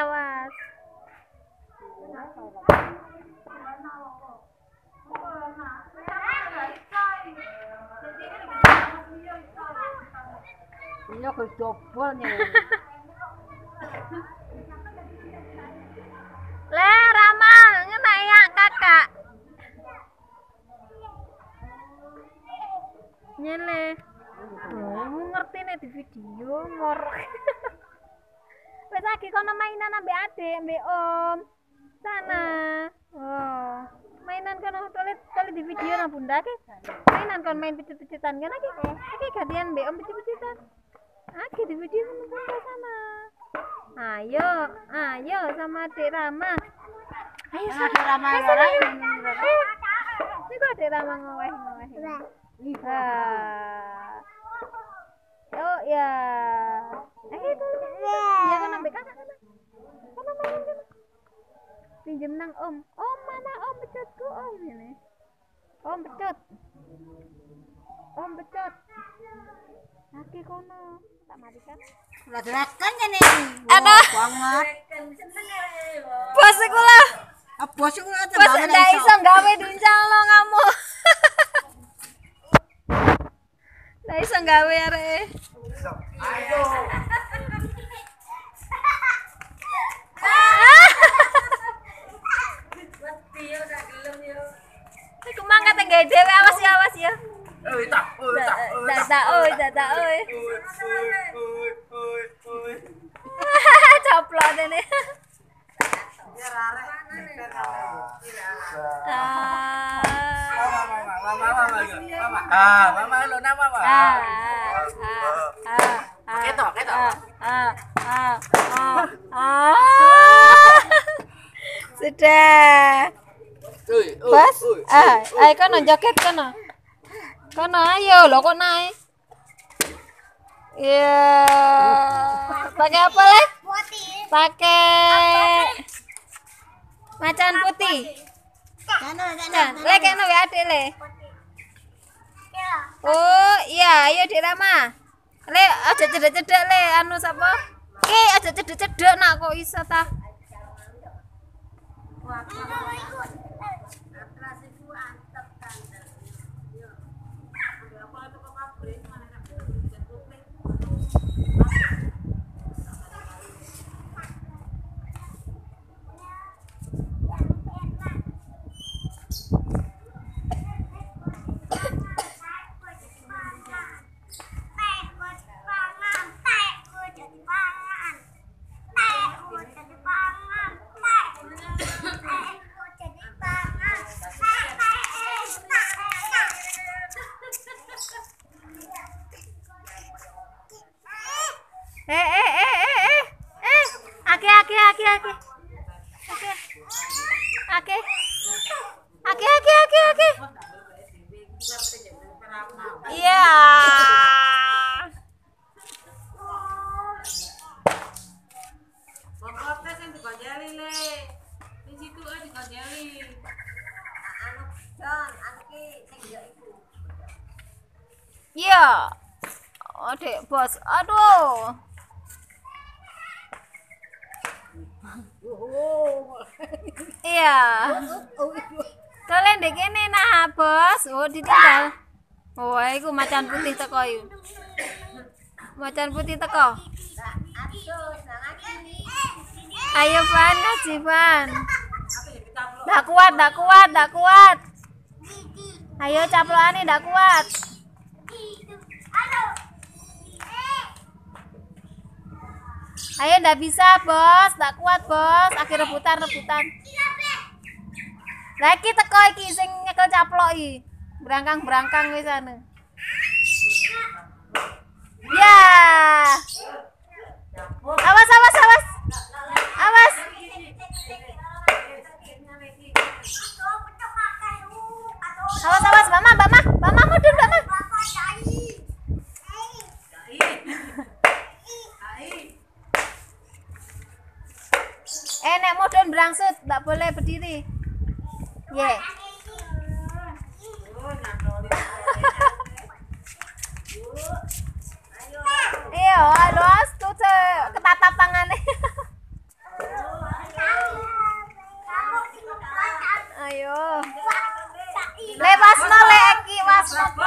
awas. Ini aku dobol nih. Le, Rama, ngene ya kakak. Nyele. Oh, ngerti nih di video ngor. Lagi kono mainan ambek adek, ambek om. Sana. Oh. Mainan kono toilet toilet di video nah bunda ke. Mainan kon main picit-picitan kan lagi. Lagi gantian ambek om picit-picitan. Lagi di video sama bunda sana. Ayo, ayo sama adik Rama. Ayo ada sana. Rama Ayo. Ayo. Ini kok adik Rama ngoweh-ngoweh. Ah. Oh ya. Eh itu. Ya kan ambek kakak kan. Kan main kan. Pinjem nang Om. Om mana Om pecutku Om ini. Om pecut. Om pecut. Lagi kono. Tak matikan. Udah gerakan ya nih. Aduh. banget. Bos iku lah. Ah, bos ada Bos ndak iso. gawe dincal lo kamu. Ndak iso gawe arek. Iku mangkat nggawe dhewe awas ya awas ya. Oi, tak, oi, tak, oi, Dak tak. dak oi, dak dak oi. Oi, oi, oi, oi, oi. Coplok dene. Mama, mama, mama, mama, gitu. Mama. Ah, mama lo nama mama. Ah, ah, ah, ah, Ketok, ketok. ah, ah, ah, ah, ah. Sudah. Oi, oi, Bos, oi, ah, oi, ayo kono joget kono. Kono ayo, lo kok naik? Iya. Pakai apa, Le? Pakai macan putih. Sana, sana. Nah, Le kene wae adik, Le. Oh, iya, ayo Dik Rama. Le, aja cedek-cedek Le, anu sapa? Ki, aja cedek-cedek nak kok iso ta? Eh, Ake. Ake. Ake ake ake ake. Iya. Digonjeli. Iya. Adik bos. Aduh. Iya. Kalian dek kene nah, bos. Oh, ditinggal. Oh, iku macan putih teko iku. Macan putih teko. Ayo Van, ngaji Van. Dak kuat, dak kuat, dak kuat. Ayo caplokane dak kuat. Ayo ndak bisa, Bos. Ndak kuat, Bos. Akhir rebutan, rebutan. Lagi teko iki sing nyekel caplok iki. Berangkang-berangkang wis anu. Ya. Awas, awas, awas. Awas. Awas, Eh, nek mudun brangsut, enggak boleh berdiri. Ye. Ayo, ayo, tutu. Ketata tangane. Ayo. Lepas no le Eki, wasno.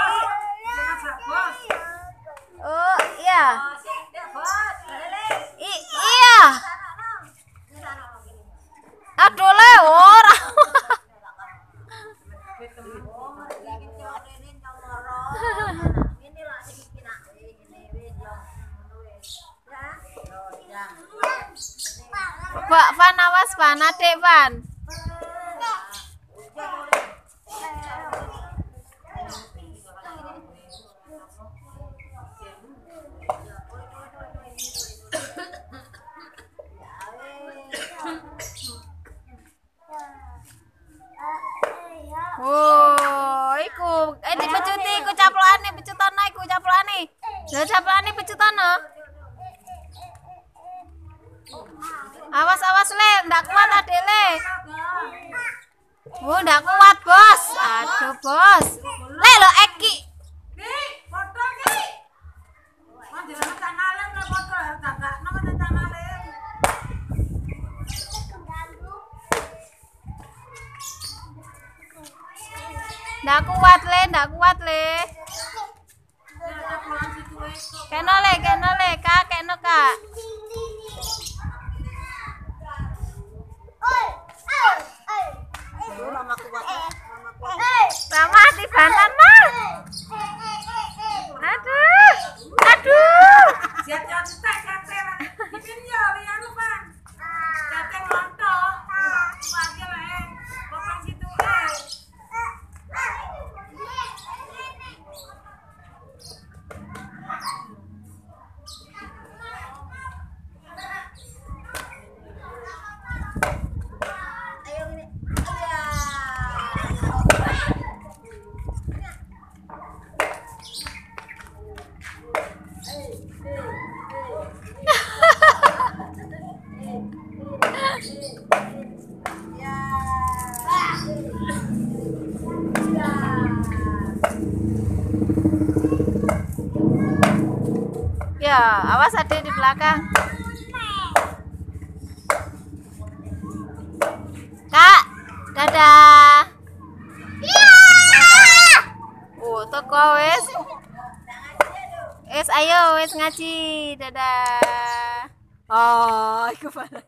Van. Oh, iku eh dipecuti iku caplokane pecutana iku caplokane. Lha caplokane pecutana. Awas awas le, ndak kuat adek le. Oh, ndak kuat bos. Aduh bos. Le lo Eki. Ndak kuat le, ndak kuat le. Ya pulang situ wis. Keno le, keno le, kak, keno kak. Mama kuat. Sama di bantan mah. Aduh, aduh. Siap ya cetek cetek. Bikin ya lian lupa. Cetek lontok. Lagi lah. Pulang situ eh. Ya, awas ada di belakang. Kak, dadah. Oh, toko wes. Wes ayo wes ngaji. Dadah. Oh, iku saya.